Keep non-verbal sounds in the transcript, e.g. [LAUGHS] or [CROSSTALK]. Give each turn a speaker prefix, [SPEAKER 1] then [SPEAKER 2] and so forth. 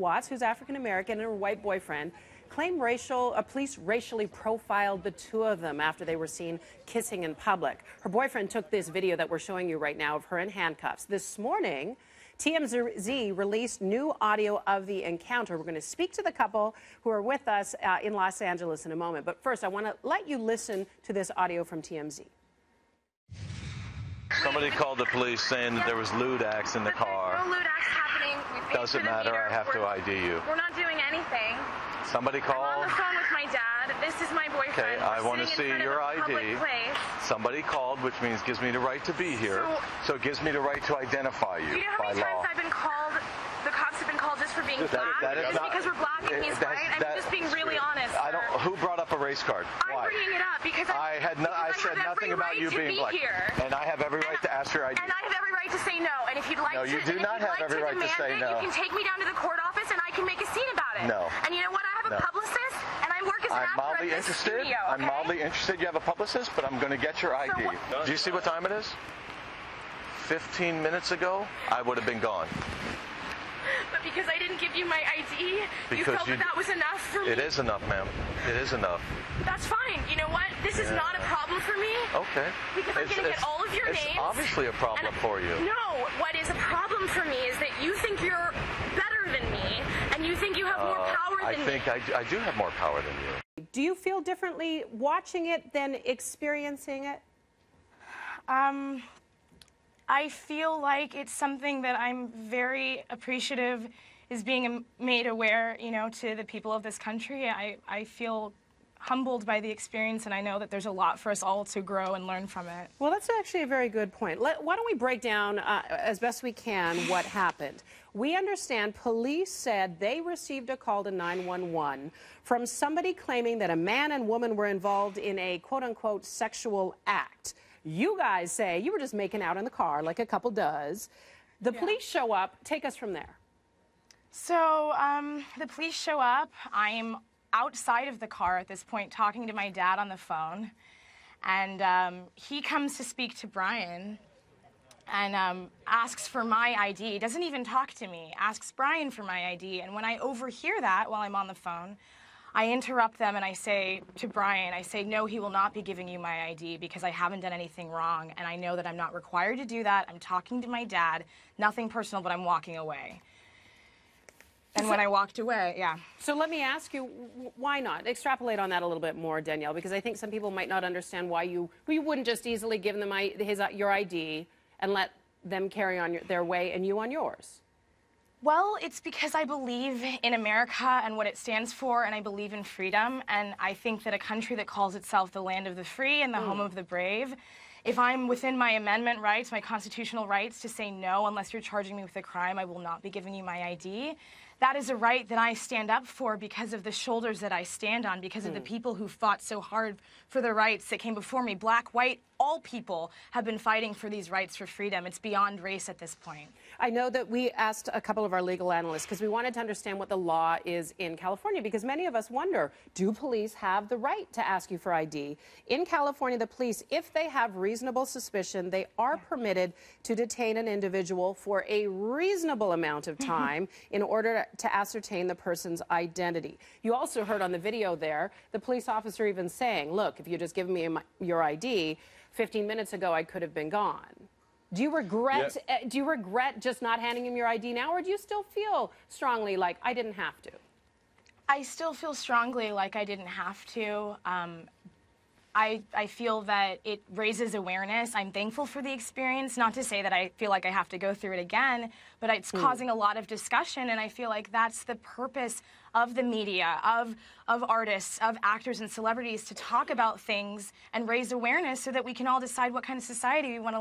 [SPEAKER 1] Watts, who's African American, and her white boyfriend claim racial, a police racially profiled the two of them after they were seen kissing in public. Her boyfriend took this video that we're showing you right now of her in handcuffs. This morning, TMZ released new audio of the encounter. We're going to speak to the couple who are with us uh, in Los Angeles in a moment. But first, I want to let you listen to this audio from TMZ.
[SPEAKER 2] Somebody called the police saying that there was lewd acts in the car.
[SPEAKER 3] No lewd acts happening. We paid
[SPEAKER 2] Doesn't matter. I have to ID you.
[SPEAKER 3] We're not doing anything.
[SPEAKER 2] Somebody
[SPEAKER 3] I'm on the phone with my dad. This is my boyfriend.
[SPEAKER 2] Okay,
[SPEAKER 3] We're
[SPEAKER 2] I want to see your
[SPEAKER 3] of a public
[SPEAKER 2] ID. Somebody called, which means gives me the right to be here.
[SPEAKER 3] So-
[SPEAKER 2] So it gives me the right to identify you
[SPEAKER 3] Do you know how
[SPEAKER 2] by
[SPEAKER 3] many
[SPEAKER 2] law.
[SPEAKER 3] I've been called? The cops have been called just for being
[SPEAKER 2] That-
[SPEAKER 3] black.
[SPEAKER 2] that is
[SPEAKER 3] just
[SPEAKER 2] not-
[SPEAKER 3] because we're black and he's
[SPEAKER 2] that's-
[SPEAKER 3] white. I'm just being really honest.
[SPEAKER 2] I don't. Who brought up a race card?
[SPEAKER 3] I'm
[SPEAKER 2] Why?
[SPEAKER 3] bringing it up because
[SPEAKER 2] I had no. I said nothing about
[SPEAKER 3] right
[SPEAKER 2] you being
[SPEAKER 3] be
[SPEAKER 2] black,
[SPEAKER 3] Here.
[SPEAKER 2] and I have every right to ask your ID.
[SPEAKER 3] And I have every right to say no. And if you'd like
[SPEAKER 2] No,
[SPEAKER 3] to,
[SPEAKER 2] you do not have
[SPEAKER 3] like
[SPEAKER 2] every
[SPEAKER 3] to
[SPEAKER 2] right to say
[SPEAKER 3] it,
[SPEAKER 2] no.
[SPEAKER 3] You can take me down to the court office and I can make a scene about it.
[SPEAKER 2] No.
[SPEAKER 3] And you know what? I have a
[SPEAKER 2] No.
[SPEAKER 3] publicist and I work as an
[SPEAKER 2] I'm mildly interested.
[SPEAKER 3] studio.
[SPEAKER 2] I'm mildly interested. You have a publicist, but I'm going to get your ID.
[SPEAKER 3] what-
[SPEAKER 2] Do you see what time it is? 15 minutes ago, I would have been gone.
[SPEAKER 3] But because I didn't give you my ID, you felt
[SPEAKER 2] you-
[SPEAKER 3] that that was enough for me.
[SPEAKER 2] It is enough, ma'am. It is enough.
[SPEAKER 3] That's fine. You know what? This is not a problem for me.
[SPEAKER 2] Okay.
[SPEAKER 3] Because I'm
[SPEAKER 2] It's-
[SPEAKER 3] going to
[SPEAKER 2] it's-
[SPEAKER 3] get all of your
[SPEAKER 2] it's
[SPEAKER 3] names.
[SPEAKER 2] obviously a problem for you.
[SPEAKER 3] No, what is a problem for me is that you think you're better than me, and you think you have more
[SPEAKER 2] Uh,
[SPEAKER 3] power
[SPEAKER 2] I
[SPEAKER 3] than
[SPEAKER 2] think
[SPEAKER 3] me.
[SPEAKER 2] I, do- I do have more power than you.
[SPEAKER 1] Do you feel differently watching it than experiencing it?
[SPEAKER 4] Um, I feel like it's something that I'm very appreciative is being made aware, you know, to the people of this country. I, I feel humbled by the experience, and I know that there's a lot for us all to grow and learn from it.
[SPEAKER 1] Well, that's actually a very good point. Let, why don't we break down uh, as best we can what [LAUGHS] happened? We understand police said they received a call to 911 from somebody claiming that a man and woman were involved in a quote unquote sexual act. You guys say you were just making out in the car like a couple does. The police show up. Take us from there.
[SPEAKER 4] So um, the police show up. I'm outside of the car at this point talking to my dad on the phone. And um, he comes to speak to Brian and um, asks for my ID. Doesn't even talk to me, asks Brian for my ID. And when I overhear that while I'm on the phone, I interrupt them and I say to Brian, I say, no, he will not be giving you my ID because I haven't done anything wrong. And I know that I'm not required to do that. I'm talking to my dad, nothing personal, but I'm walking away. And when I walked away, yeah.
[SPEAKER 1] So let me ask you, why not? Extrapolate on that a little bit more, Danielle, because I think some people might not understand why you you wouldn't just easily give them his uh, your ID and let them carry on your, their way and you on yours.
[SPEAKER 4] Well, it's because I believe in America and what it stands for, and I believe in freedom. And I think that a country that calls itself the land of the free and the mm. home of the brave, if I'm within my amendment rights, my constitutional rights to say no, unless you're charging me with a crime, I will not be giving you my ID. That is a right that I stand up for because of the shoulders that I stand on, because of the hmm. people who fought so hard for the rights that came before me. Black, white, all people have been fighting for these rights for freedom. It's beyond race at this point.
[SPEAKER 1] I know that we asked a couple of our legal analysts because we wanted to understand what the law is in California because many of us wonder do police have the right to ask you for ID? In California, the police, if they have reasonable suspicion, they are permitted to detain an individual for a reasonable amount of [LAUGHS] time in order to ascertain the person's identity. You also heard on the video there the police officer even saying, Look, if you just give me my- your ID, 15 minutes ago I could have been gone. Do you regret? Uh, do you regret just not handing him your ID now, or do you still feel strongly like I didn't have to?
[SPEAKER 4] I still feel strongly like I didn't have to. Um, I, I feel that it raises awareness. I'm thankful for the experience. Not to say that I feel like I have to go through it again, but it's hmm. causing a lot of discussion, and I feel like that's the purpose of the media, of of artists, of actors and celebrities to talk about things and raise awareness so that we can all decide what kind of society we want to